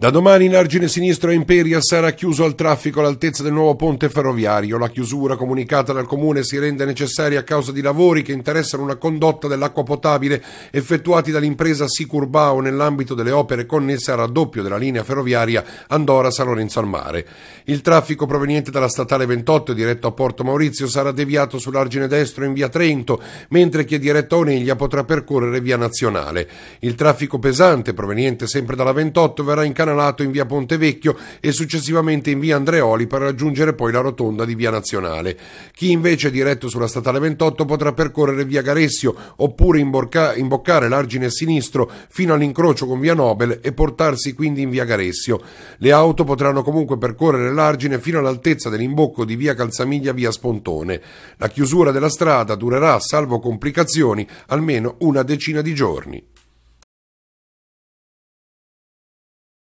Da domani in argine sinistro a Imperia sarà chiuso al traffico all'altezza del nuovo ponte ferroviario. La chiusura comunicata dal comune si rende necessaria a causa di lavori che interessano una condotta dell'acqua potabile effettuati dall'impresa Sicurbao nell'ambito delle opere connesse al raddoppio della linea ferroviaria Andora-San Lorenzo al Mare. Il traffico proveniente dalla statale 28 diretto a Porto Maurizio sarà deviato sull'argine destro in via Trento, mentre chi è diretto a Oneglia potrà percorrere via Nazionale. Il traffico pesante proveniente sempre dalla 28 verrà incanalato incanalato in via Pontevecchio e successivamente in via Andreoli per raggiungere poi la rotonda di via Nazionale. Chi invece è diretto sulla statale 28 potrà percorrere via Garessio oppure imboccare l'argine sinistro fino all'incrocio con via Nobel e portarsi quindi in via Garessio. Le auto potranno comunque percorrere l'argine fino all'altezza dell'imbocco di via Calzamiglia via Spontone. La chiusura della strada durerà, salvo complicazioni, almeno una decina di giorni.